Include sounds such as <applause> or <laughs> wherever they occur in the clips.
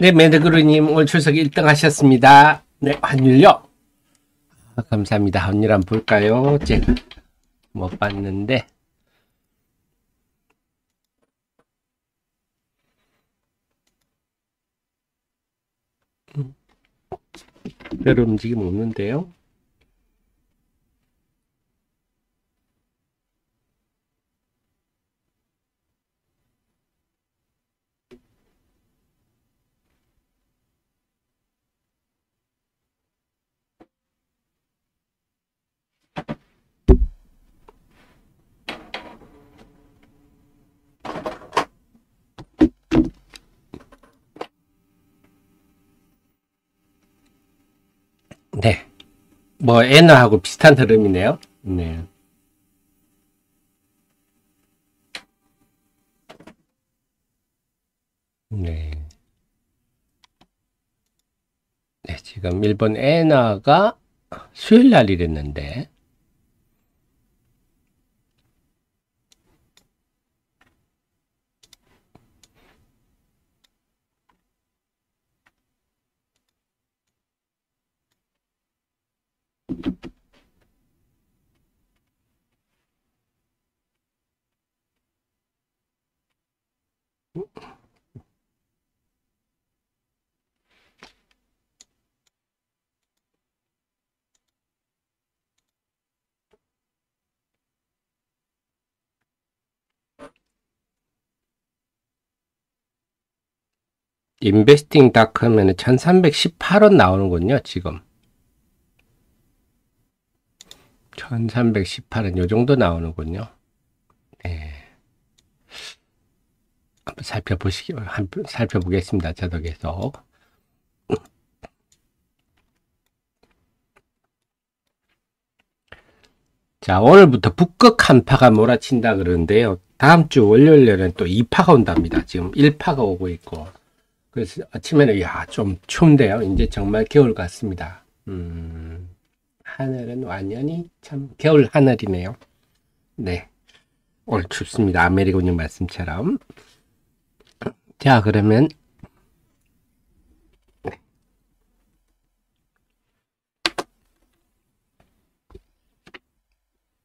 네, 매드그루님 오늘 출석 1등 하셨습니다. 네, 환율요. 아, 감사합니다. 환율 한번 볼까요? 제가 못 봤는데. 음. 별 움직임 없는데요. 네. 뭐, 엔화하고 비슷한 흐름이네요. 네. 네. 네, 지금 일본 엔화가 수요일 날 이랬는데, 인베스팅닷컴에는 1318원 나오는군요, 지금. 1318원 요 정도 나오는군요. 네. 한번 살펴보시기, 한번 살펴보겠습니다. 저도 계속. 자, 오늘부터 북극 한파가 몰아친다 그러는데요. 다음 주 월요일에는 또 2파가 온답니다. 지금 1파가 오고 있고. 그래서 아침에는, 야, 좀 추운데요. 이제 정말 겨울 같습니다. 음, 하늘은 완연히 참 겨울 하늘이네요. 네. 오늘 춥습니다. 아메리고님 말씀처럼. 자, 그러면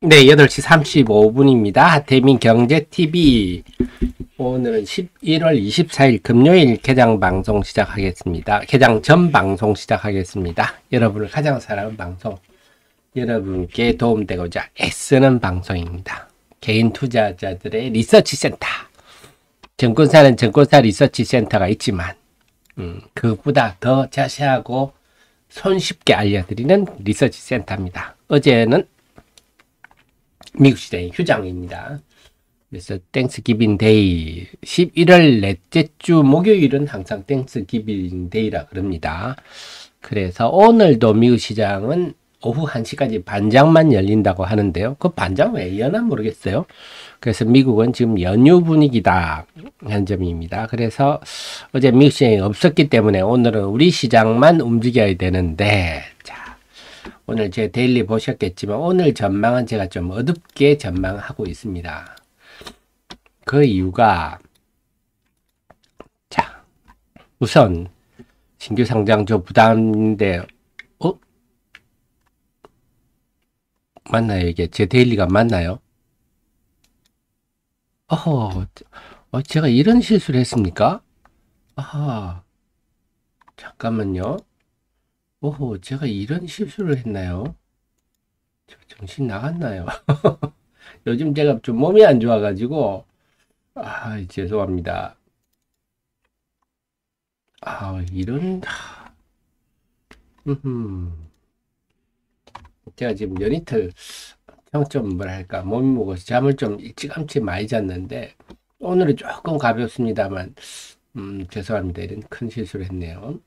네, 8시 35분입니다. 하태민 경제TV. 오늘은 11월 24일 금요일 개장 방송 시작하겠습니다. 개장 전 방송 시작하겠습니다. 여러분을 가장 사랑하는 방송. 여러분께 도움되고자 애쓰는 방송입니다. 개인 투자자들의 리서치 센터. 증권사는 증권사 리서치 센터가 있지만, 음, 그보다 더 자세하고 손쉽게 알려드리는 리서치 센터입니다. 어제는 미국 시장의 휴장입니다. 그래서 Thanksgiving Day 11월 넷째 주 목요일은 항상 Thanksgiving Day라 그럽니다. 그래서 오늘도 미국 시장은 오후 1시까지 반장만 열린다고 하는데요. 그 반장 왜 여나 모르겠어요. 그래서 미국은 지금 연휴 분위기다 한 점입니다. 그래서 어제 미국 시장이 없었기 때문에 오늘은 우리 시장만 움직여야 되는데 자 오늘 제 daily 보셨겠지만 오늘 전망은 제가 좀 어둡게 전망하고 있습니다. 그 이유가 자 우선 신규 상장주 부담인데 어 맞나요 이게 제 daily가 맞나요? 어허 어, 제가 이런 실수를 했습니까? 아하 잠깐만요. 오호 제가 이런 실수를 했나요? 저 정신 나갔나요? <laughs> 요즘 제가 좀 몸이 안 좋아가지고 아 죄송합니다. 아 이런 음 제가 지금 연이틀 좀 뭐랄까 몸이 무거워서 잠을 좀 일찌감치 많이 잤는데 오늘은 조금 가볍습니다만 음 죄송합니다. 이런 큰 실수를 했네요.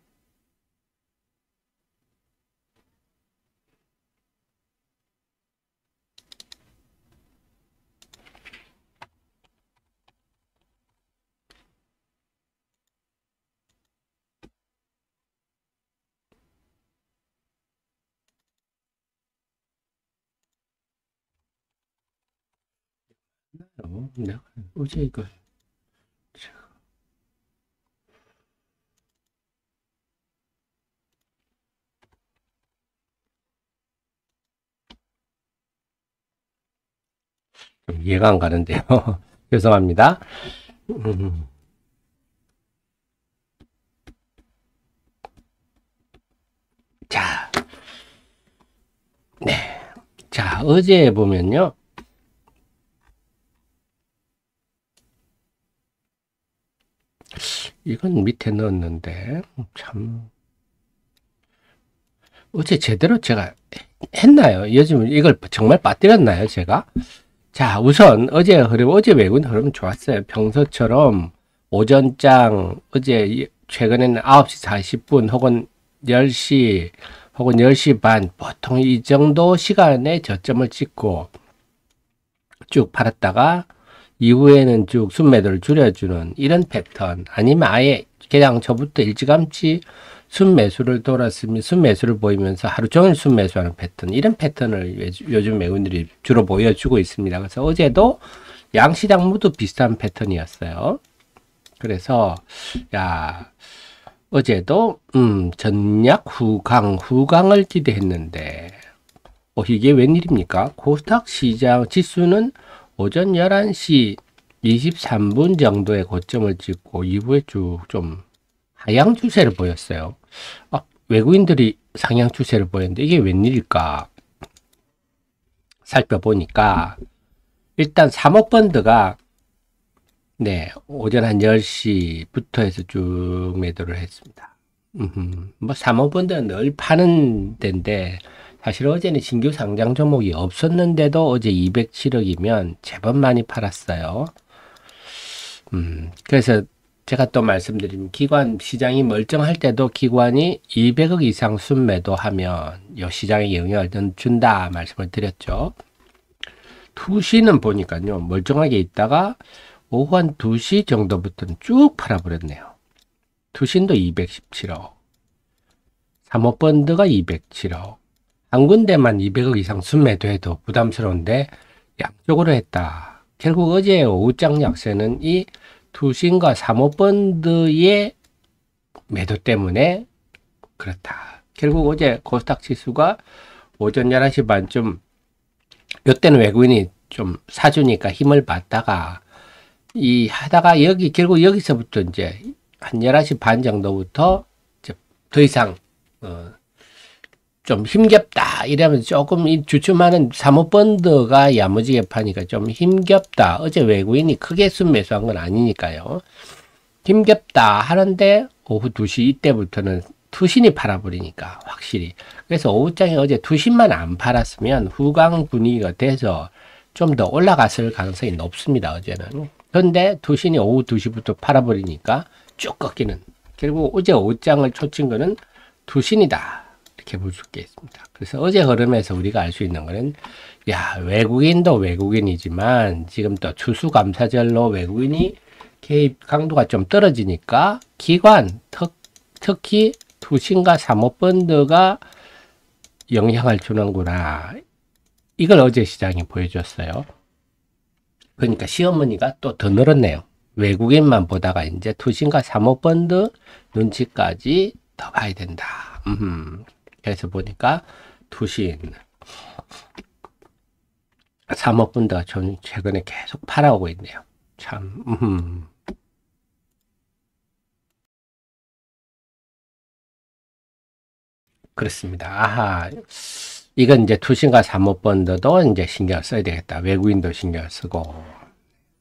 네. 어제 이걸 좀 이해가 안 가는데요. <laughs> 죄송합니다. 자, 네. 자, 어제 보면요. 이건 밑에 넣었는데, 참. 어제 제대로 제가 했나요? 요즘 이걸 정말 빠뜨렸나요, 제가? 자, 우선 어제 흐름, 어제 외국인 흐름 좋았어요. 평소처럼 오전장, 어제 최근에는 9시 40분 혹은 10시 혹은 10시 반, 보통 이 정도 시간에 저점을 찍고 쭉 팔았다가 이후에는 쭉 순매도를 줄여주는 이런 패턴 아니면 아예 그냥 저부터 일찌감치 순매수를 돌았으면 순매수를 보이면서 하루 종일 순매수하는 패턴 이런 패턴을 요즘 매운들이 주로 보여주고 있습니다. 그래서 어제도 양시장 모두 비슷한 패턴이었어요. 그래서 야 어제도 음 전략 후강 후강을 기대했는데 어 이게 웬일입니까? 코스닥 시장 지수는 오전 11시 23분 정도의 고점을 찍고 이후에 쭉 좀 하향 추세를 보였어요. 아, 외국인들이 상향 추세를 보였는데 이게 웬일일까? 살펴보니까 일단 사모펀드가 네, 오전 한 10시부터 해서 쭉 매도를 했습니다. 음흠, 뭐 사모펀드는 늘 파는 데인데 사실 어제는 신규 상장 종목이 없었는데도 어제 207억이면 제법 많이 팔았어요. 음, 그래서 제가 또 말씀드린 기관 시장이 멀쩡할 때도 기관이 200억 이상 순매도하면 이 시장에 영향을 준다 말씀을 드렸죠. 투시는 보니까요 멀쩡하게 있다가 오후 한 2시 정도부터는 쭉 팔아버렸네요. 투신도 217억, 사모펀드가 207억, 한 군데만 200억 이상 순매도해도 부담스러운데 양쪽으로 했다. 결국 어제 오후장 약세는 이 투신과 사모펀드의 매도 때문에 그렇다. 결국 어제 코스닥 지수가 오전 11시 반쯤 요때는 외국인이 좀 사주니까 힘을 받다가 이 하다가 여기 결국 여기서부터 이제 한 11시 반 정도부터 이제 더 이상 어 좀 힘겹다 이러면 조금 이 주춤하는 사모펀드가 야무지게 파니까 좀 힘겹다. 어제 외국인이 크게 순매수한 건 아니니까요. 힘겹다 하는데 오후 2시 이때부터는 투신이 팔아버리니까 확실히. 그래서 오후장에 어제 투신만 안 팔았으면 후강 분위기가 돼서 좀 더 올라갔을 가능성이 높습니다 어제는. 그런데 투신이 오후 2시부터 팔아버리니까 쭉 꺾이는. 결국 어제 오후장을 초친 거는 투신이다 이렇게 볼 수 있겠습니다. 그래서 어제 흐름에서 우리가 알 수 있는 거는 야 외국인도 외국인이지만 지금 또 추수감사절로 외국인이 개입 강도가 좀 떨어지니까 기관 특, 특히 투신과 사모펀드가 영향을 주는구나. 이걸 어제 시장이 보여줬어요. 그러니까 시어머니가 또 더 늘었네요. 외국인만 보다가 이제 투신과 사모펀드 눈치까지 더 봐야 된다. 음. 그래서 보니까 투신 사모펀드가 최근에 계속 팔아오고 있네요. 참, 음. 그렇습니다. 아하. 이건 이제 투신과 사모펀드도 이제 신경 써야 되겠다. 외국인도 신경 쓰고.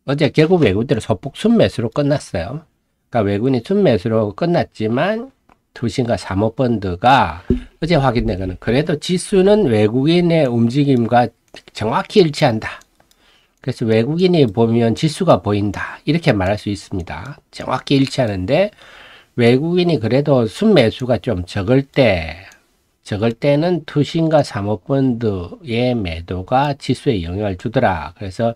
어제 결국 외국인들은 소폭 순매수로 끝났어요. 그러니까 외국인이 순매수로 끝났지만 투신과 사모펀드가 어제 확인된 거는 그래도 지수는 외국인의 움직임과 정확히 일치한다. 그래서 외국인이 보면 지수가 보인다. 이렇게 말할 수 있습니다. 정확히 일치하는데 외국인이 그래도 순매수가 좀 적을 때 적을 때는 투신과 사모펀드의 매도가 지수에 영향을 주더라. 그래서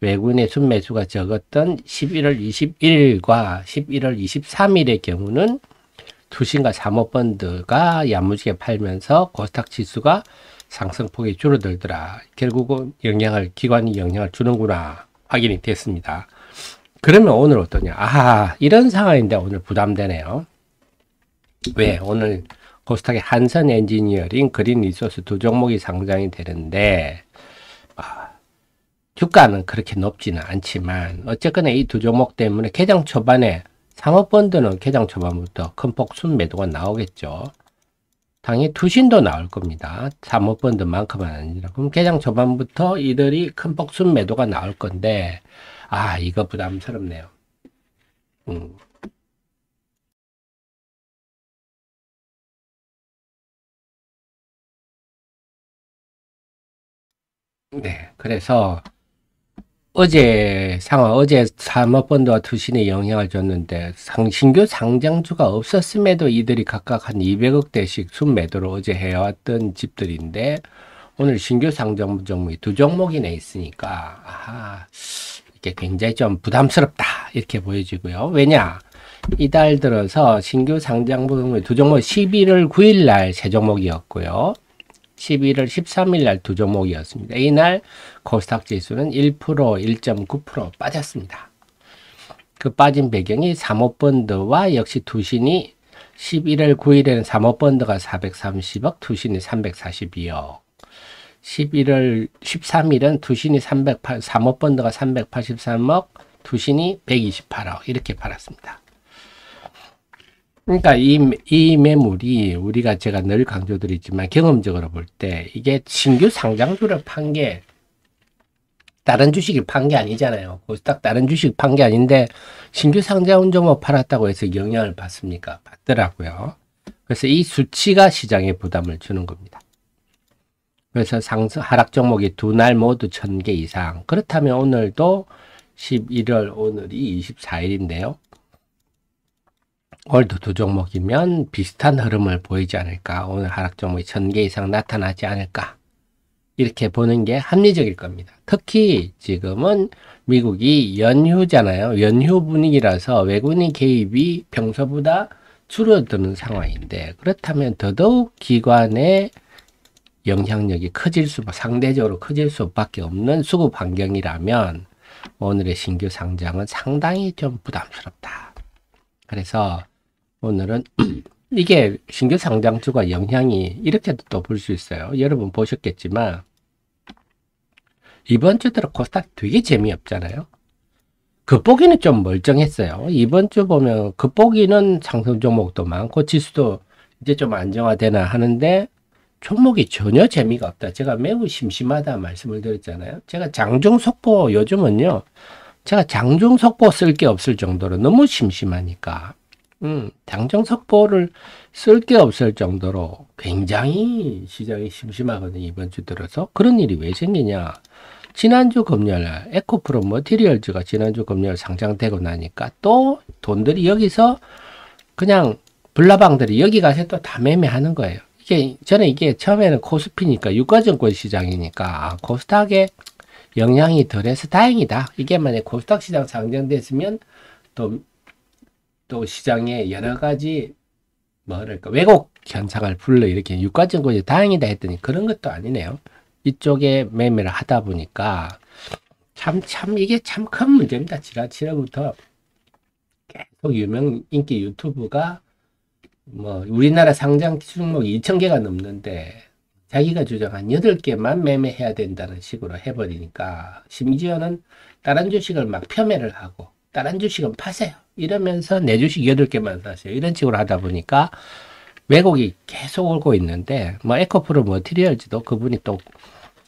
외국인의 순매수가 적었던 11월 21일과 11월 23일의 경우는 투신과 사모펀드가 야무지게 팔면서 코스닥 지수가 상승폭이 줄어들더라. 결국은 영향을 기관이 영향을 주는구나 확인이 됐습니다. 그러면 오늘 어떠냐? 아 이런 상황인데 오늘 부담되네요. 왜 오늘 코스닥의 한선 엔지니어링, 그린 리소스 두 종목이 상장이 되는데 아, 주가는 그렇게 높지는 않지만 어쨌거나 이 두 종목 때문에 개장 초반에 상업펀드는 개장 초반부터 큰 폭순 매도가 나오겠죠. 당연히 투신도 나올 겁니다. 사모펀드만큼은 아니라. 그럼 개장 초반부터 이들이 큰 폭순 매도가 나올 건데, 아, 이거 부담스럽네요. 음. 네, 그래서 어제 상황, 어제 사모펀드와 투신에 영향을 줬는데 상, 신규 상장주가 없었음에도 이들이 각각 한 200억대씩 순매도를 어제 해왔던 집들인데 오늘 신규 상장 종목이 두 종목이나 있으니까 아하, 이게 굉장히 좀 부담스럽다 이렇게 보여지고요. 왜냐? 이달 들어서 신규 상장 종목이 두 종목 11월 9일 날새 종목이었고요. 11월 13일 날 두 종목이었습니다. 이날 코스닥 지수는 1%, 1.9% 빠졌습니다. 그 빠진 배경이 사모펀드와 역시 투신이 11월 9일에는 사모펀드가 430억, 투신이 342억. 11월 13일은 투신이 308, 사모펀드가 383억, 투신이 128억 이렇게 팔았습니다. 그러니까 이, 이 매물이 우리가 제가 늘 강조드리지만 경험적으로 볼 때 이게 신규 상장주를 판 게 다른 주식이 판 게 아니잖아요. 딱 다른 주식 판 게 아닌데 신규 상장 종목 팔았다고 해서 영향을 받습니까? 받더라고요. 그래서 이 수치가 시장에 부담을 주는 겁니다. 그래서 상승 하락 종목이 두 날 모두 천 개 이상. 그렇다면 오늘도 11월 오늘이 24일인데요. 오늘도 두 종목이면 비슷한 흐름을 보이지 않을까. 오늘 하락 종목이 천개 이상 나타나지 않을까. 이렇게 보는 게 합리적일 겁니다. 특히 지금은 미국이 연휴잖아요. 연휴 분위기라서 외국인 개입이 평소보다 줄어드는 상황인데 그렇다면 더더욱 기관의 영향력이 커질 수, 상대적으로 커질 수밖에 없는 수급 환경이라면 오늘의 신규 상장은 상당히 좀 부담스럽다. 그래서 오늘은 <clears throat> 이게 신규 상장주가 영향이 이렇게도 또 볼 수 있어요. 여러분 보셨겠지만 이번 주 들어 코스닥 되게 재미없잖아요. 급보기는 좀 멀쩡했어요. 이번 주 보면 급보기는 상승 종목도 많고 지수도 이제 좀 안정화되나 하는데 종목이 전혀 재미가 없다. 제가 매우 심심하다 말씀을 드렸잖아요. 제가 장중 속보 요즘은요. 제가 장중 속보 쓸 게 없을 정도로 너무 심심하니까 음, 당정 속보를 쓸 게 없을 정도로 굉장히 시장이 심심하거든요. 이번 주 들어서. 그런 일이 왜 생기냐. 지난주 금요일 에코프로 머티리얼즈가 지난주 금요일 상장되고 나니까 또 돈들이 여기서 그냥 불나방들이 여기 가서 또 다 매매하는 거예요. 이게 저는 이게 처음에는 코스피니까 유가증권 시장이니까 아, 코스닥에 영향이 덜해서 다행이다. 이게 만약 코스닥 시장 상장됐으면 또 또 시장에 여러 가지 뭐랄까 왜곡 현상을 불러 일으키는 유가증권이 다행이다 했더니 그런 것도 아니네요. 이쪽에 매매를 하다 보니까 참, 참, 이게 참 큰 문제입니다. 지난주부터 계속 유명 인기 유튜브가 뭐 우리나라 상장 종목 2,000개가 넘는데 자기가 주장한 8개만 매매해야 된다는 식으로 해버리니까 심지어는 다른 주식을 막 폄훼를 하고 다른 주식은 파세요. 이러면서 내 주식 8개만 사세요. 이런 식으로 하다 보니까 왜곡이 계속 오고 있는데, 뭐, 에코프로 머티리얼즈도 그분이 또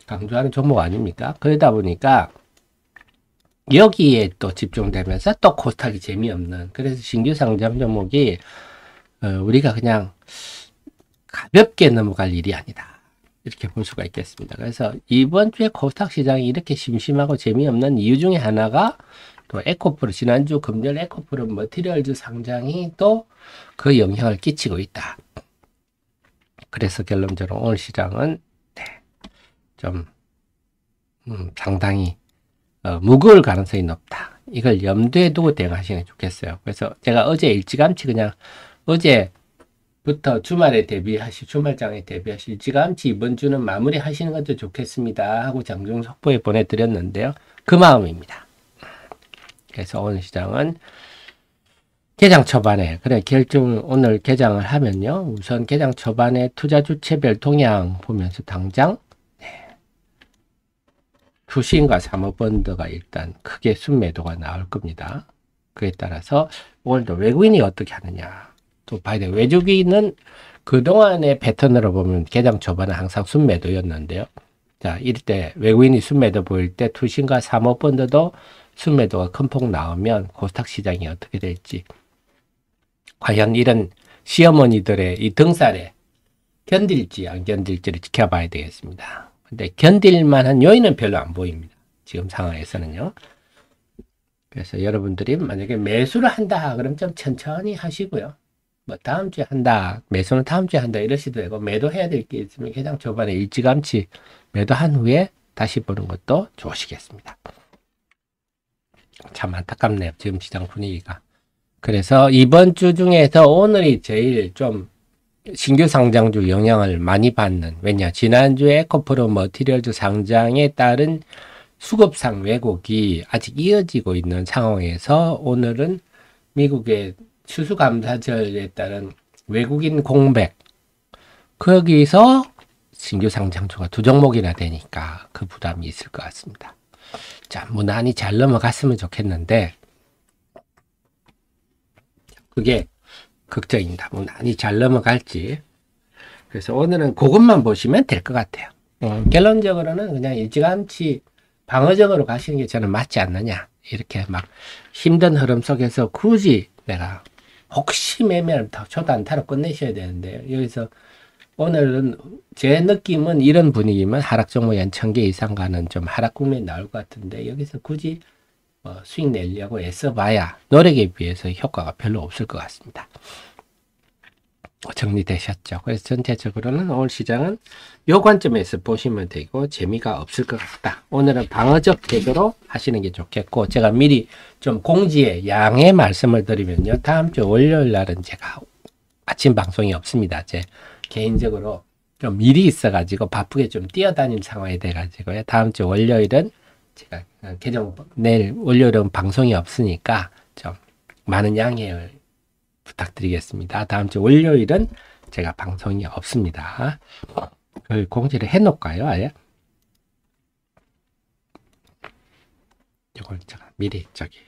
강조하는 종목 아닙니까? 그러다 보니까 여기에 또 집중되면서 또 코스닥이 재미없는, 그래서 신규 상장 종목이, 어, 우리가 그냥 가볍게 넘어갈 일이 아니다. 이렇게 볼 수가 있겠습니다. 그래서 이번 주에 코스닥 시장이 이렇게 심심하고 재미없는 이유 중에 하나가 또 에코프로 지난주 금년 에코프로 머티리얼즈 상장이 또 그 영향을 끼치고 있다. 그래서 결론적으로 오늘 시장은 네, 좀 음, 상당히 어, 무거울 가능성이 높다. 이걸 염두에 두고 대응하시는 게 좋겠어요. 그래서 제가 어제 일찌감치 그냥 어제부터 주말에 대비하시 주말장에 대비하시 일찌감치 이번 주는 마무리 하시는 것도 좋겠습니다 하고 장중 속보에 보내드렸는데요. 그 마음입니다. 그래서 오늘 시장은 개장 초반에 그래 결정 오늘 개장을 하면요 우선 개장 초반에 투자 주체별 동향 보면서 당장 네. 투신과 사모펀드가 일단 크게 순매도가 나올 겁니다. 그에 따라서 오늘도 외국인이 어떻게 하느냐 또 봐야 돼. 외국인은 그동안의 패턴으로 보면 개장 초반은 항상 순매도였는데요. 자, 이럴 때 외국인이 순매도 보일 때 투신과 사모펀드도 순매도가 큰 폭 나오면 코스닥 시장이 어떻게 될지 과연 이런 시어머니들의 이 등살에 견딜지 안 견딜지를 지켜봐야 되겠습니다. 근데 견딜 만한 요인은 별로 안 보입니다. 지금 상황에서는요. 그래서 여러분들이 만약에 매수를 한다 그럼 좀 천천히 하시고요. 뭐 다음 주에 한다 매수는 다음 주에 한다 이러시도 되고 매도해야 될 게 있으면 해당 초반에 일찌감치 매도한 후에 다시 보는 것도 좋으시겠습니다. 참 안타깝네요. 지금 시장 분위기가. 그래서 이번 주 중에서 오늘이 제일 좀 신규 상장주 영향을 많이 받는 왜냐 지난주에 에코프로 머티리얼즈 상장에 따른 수급상 왜곡이 아직 이어지고 있는 상황에서 오늘은 미국의 추수감사절에 따른 외국인 공백 거기서 신규 상장주가 두 종목이나 되니까 그 부담이 있을 것 같습니다. 자, 무난히 잘 넘어갔으면 좋겠는데 그게 걱정입니다. 무난히 잘 넘어갈지. 그래서 오늘은 그것만 보시면 될 것 같아요. 어, 결론적으로는 그냥 일찌감치 방어적으로 가시는 게 저는 맞지 않느냐. 이렇게 막 힘든 흐름 속에서 굳이 내가 혹시 매매를 초단타로 끝내셔야 되는데 여기서 오늘은 제 느낌은 이런 분위기면 하락 종목이 한천개 이상 가는 좀 하락 국면이 나올 것 같은데 여기서 굳이 어, 수익 내려고 애써봐야 노력에 비해서 효과가 별로 없을 것 같습니다. 정리되셨죠? 그래서 전체적으로는 오늘 시장은 요 관점에서 보시면 되고 재미가 없을 것 같다. 오늘은 방어적 태도로 하시는 게 좋겠고 제가 미리 좀 공지에 양해 말씀을 드리면요. 다음 주 월요일 날은 제가 아침 방송이 없습니다. 제 개인적으로 좀 일이 있어가지고 바쁘게 좀 뛰어다닌 상황이 돼가지고요. 다음 주 월요일은 제가 개정 내일 월요일은 방송이 없으니까 좀 많은 양해를 부탁드리겠습니다. 다음 주 월요일은 제가 방송이 없습니다. 그 공지를 해놓을까요? 아예? 이걸 제가 미리 저기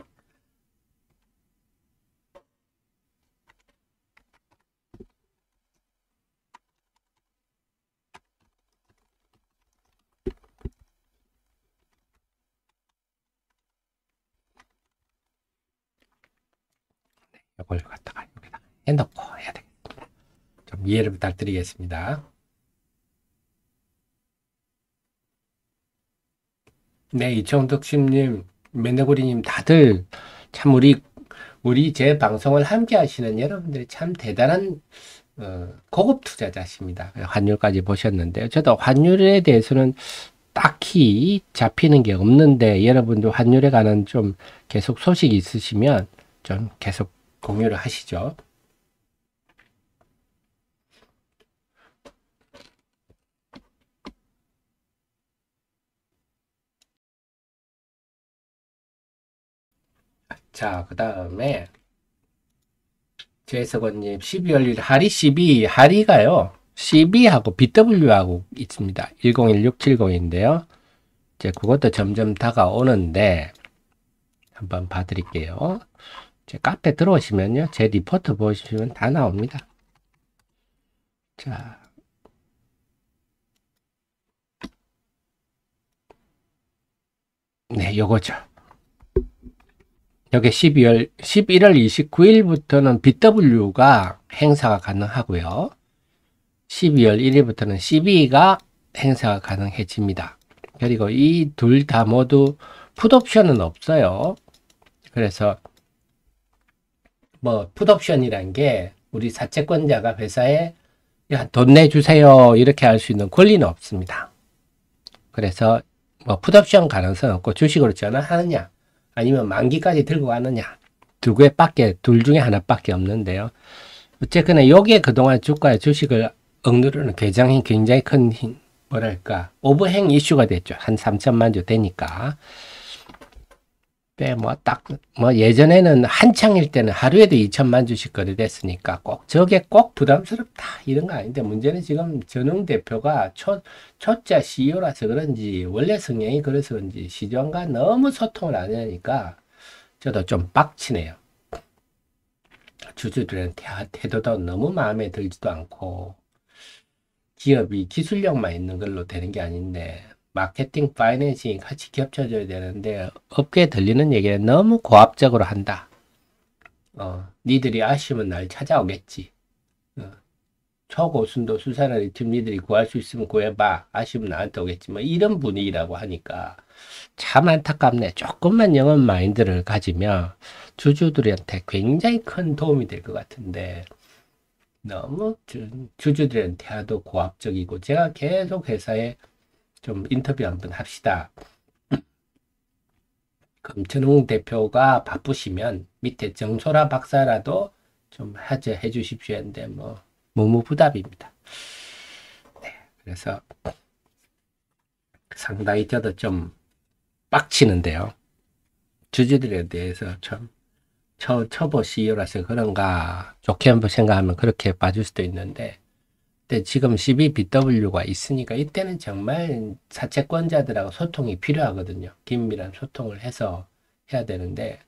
이걸 갖다가 여기다 해놓고 해야 되겠습니다. 좀 이해를 부탁드리겠습니다. 네, 이청덕심님, 맨너구리님 다들 참 우리 우리 제 방송을 함께 하시는 여러분들이 참 대단한 어, 고급 투자자십니다. 환율까지 보셨는데요. 저도 환율에 대해서는 딱히 잡히는 게 없는데 여러분들 환율에 관한 좀 계속 소식 있으시면 좀 계속 공유를 하시죠. 자, 그 다음에 제석원님 12월 1일 하리 12 하리가요. CB하고 BW하고 있습니다. 101670인데요. 이제 그것도 점점 다가오는데 한번 봐드릴게요. 제 카페 들어오시면요. 제 리포트 보시면 다 나옵니다. 자. 네, 요거죠. 여기 12월, 11월 29일부터는 BW가 행사가 가능하고요. 12월 1일부터는 CB가 행사가 가능해집니다. 그리고 이 둘 다 모두 풋옵션은 없어요. 그래서 뭐 풋옵션이란 게 우리 사채권자가 회사에 야, 돈 내주세요 이렇게 할 수 있는 권리는 없습니다. 그래서 뭐 풋옵션 가능성 없고 주식으로 전환하느냐 아니면 만기까지 들고 가느냐 두 개밖에 둘 중에 하나밖에 없는데요. 어쨌거나 여기에 그동안 주가의 주식을 억누르는 굉장히 굉장히 큰 힘, 뭐랄까 오버행 이슈가 됐죠. 한 3천만 주 되니까 때 뭐 딱 뭐 예전에는 한창일 때는 하루에도 2천만 주씩 거래됐으니까 꼭 저게 꼭 부담스럽다 이런 거 아닌데 문제는 지금 전웅 대표가 초 초짜 CEO라서 그런지 원래 성향이 그래서 그런지 시장과 너무 소통을 안 하니까 저도 좀 빡치네요. 주주들은 태도도 너무 마음에 들지도 않고 기업이 기술력만 있는 걸로 되는 게 아닌데 마케팅, 파이낸싱이 같이 겹쳐져야 되는데 업계에 들리는 얘기는 너무 고압적으로 한다. 어, 니들이 아쉬우면 날 찾아오겠지. 어, 초고순도 수산화 리튬 니들이 구할 수 있으면 구해봐. 아쉬우면 나한테 오겠지. 뭐 이런 분위기라고 하니까 참 안타깝네. 조금만 영업 마인드를 가지면 주주들한테 굉장히 큰 도움이 될 것 같은데 너무 주, 주주들한테 대화도 고압적이고 제가 계속 회사에 좀 인터뷰 한번 합시다. 전웅 대표가 바쁘시면 밑에 정소라 박사라도 좀 하자 해 주십시오 했는데 뭐 무무부답입니다. 네, 그래서 상당히 저도 좀 빡치는데요. 주주들에 대해서 참 초, 초보 CEO라서 그런가 좋게 한번 생각하면 그렇게 봐줄 수도 있는데 근데 지금 12BW가 있으니까 이때는 정말 사채권자들하고 소통이 필요하거든요. 긴밀한 소통을 해서 해야 되는데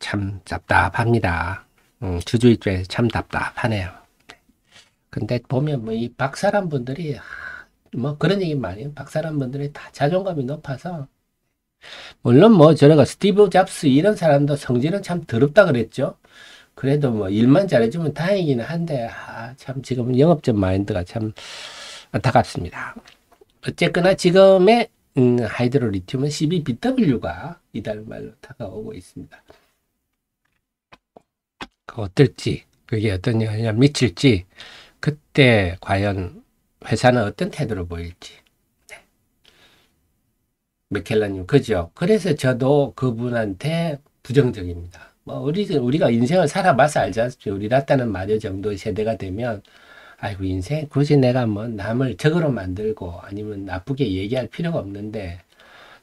참 답답합니다. 음, 주주 입장에서 참 답답하네요. 근데 보면 뭐 이 박사람 분들이 뭐 그런 얘기 많이 해요. 박사람 분들이 다 자존감이 높아서 물론 뭐 저래가 스티브 잡스 이런 사람도 성질은 참 더럽다 그랬죠. 그래도 뭐 일만 잘해주면 다행이긴 한데 아, 참 지금 영업적 마인드가 참 안타깝습니다. 어쨌거나 지금의 음, 하이드로 리튬은 12BW가 이달 말로 다가오고 있습니다. 그 어떨지 그게 어떤 영향을 미칠지 그때 과연 회사는 어떤 태도를 보일지 네. 맥켈라님 그죠? 그래서 저도 그분한테 부정적입니다. 뭐 우리 우리가 인생을 살아봐서 알지 않습니까? 우리 같다는 마녀 정도 세대가 되면 아이고 인생 굳이 내가 뭐 남을 적으로 만들고 아니면 나쁘게 얘기할 필요가 없는데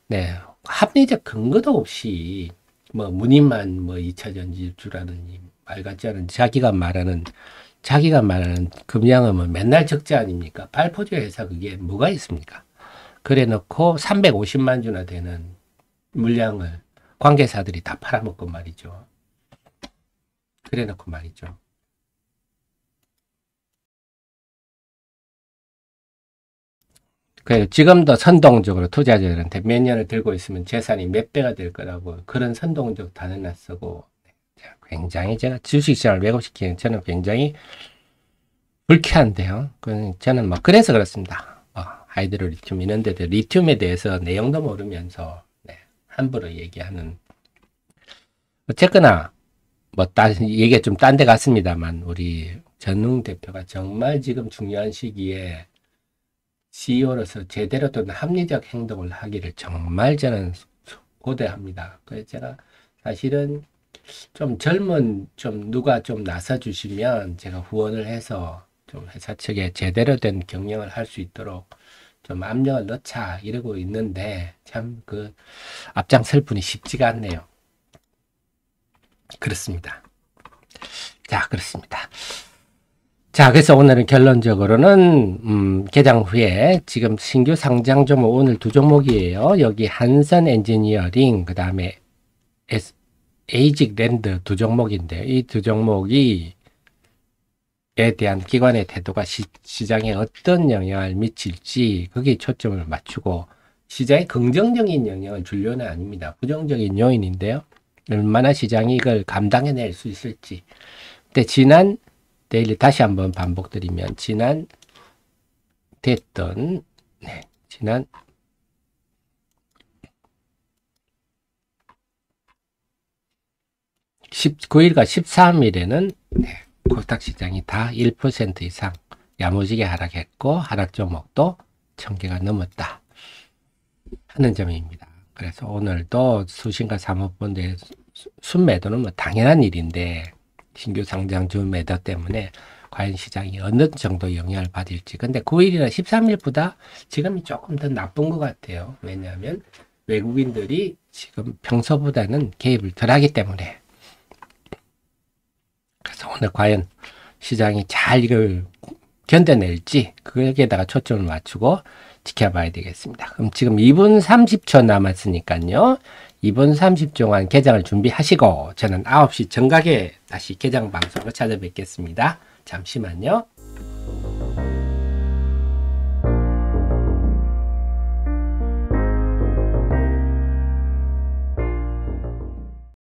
네 합리적 근거도 없이 뭐 문인만 뭐 2차 전지주라든지 말 같지 않은 자기가 말하는 자기가 말하는 금양음은 맨날 적자 아닙니까? 발포조 회사 그게 뭐가 있습니까? 그래 놓고 350만 주나 되는 물량을 관계사들이 다 팔아먹고 말이죠. 그래 놓고 말이죠. 그 지금도 선동적으로 투자자들한테 몇 년을 들고 있으면 재산이 몇 배가 될 거라고 그런 선동적 단어나 쓰고 굉장히 제가 주식시장을 왜곡시키는 저는 굉장히 불쾌한데요. 저는 뭐 그래서 그렇습니다. 뭐 하이드로 리튬 이런 데도 리튬에 대해서 내용도 모르면서 네, 함부로 얘기하는 어쨌거나 뭐, 딴, 얘기가 좀 딴데 같습니다만, 우리 전웅 대표가 정말 지금 중요한 시기에 CEO로서 제대로 된 합리적 행동을 하기를 정말 저는 고대합니다. 그래서 제가 사실은 좀 젊은 좀 누가 좀 나서 주시면 제가 후원을 해서 좀 회사 측에 제대로 된 경영을 할 수 있도록 좀 압력을 넣자 이러고 있는데 참 그 앞장설 분이 쉽지가 않네요. 그렇습니다. 자, 그렇습니다. 자, 그래서 오늘은 결론적으로는 음, 개장 후에 지금 신규 상장 종목 오늘 두 종목이에요. 여기 한선 엔지니어링 그 다음에 에이직 랜드 두 종목인데 이 두 종목이 에 대한 기관의 태도가 시장에 어떤 영향을 미칠지 거기에 초점을 맞추고 시장에 긍정적인 영향을 줄 요인은 아닙니다. 부정적인 요인인데요. 얼마나 시장이 이걸 감당해낼 수 있을지. 근데 지난 daily 다시 한번 반복드리면 지난 됐던 네, 지난 19일과 13일에는 네, 코스닥 시장이 다1% 이상 야무지게 하락했고 하락 종목도 1000개가 넘었다 하는 점입니다. 그래서 오늘도 수신과 사모펀드의 순매도는 뭐 당연한 일인데 신규 상장 주 매도 때문에 과연 시장이 어느 정도 영향을 받을지. 근데 9일이나 13일보다 지금이 조금 더 나쁜 것 같아요. 왜냐하면 외국인들이 지금 평소보다는 개입을 덜 하기 때문에 그래서 오늘 과연 시장이 잘 이걸 견뎌낼지 그에게다가 초점을 맞추고 지켜봐야 되겠습니다. 그럼 지금 2분 30초 남았으니까요. 2분 30초 동안 개장을 준비하시고 저는 9시 정각에 다시 개장 방송을 찾아뵙겠습니다. 잠시만요.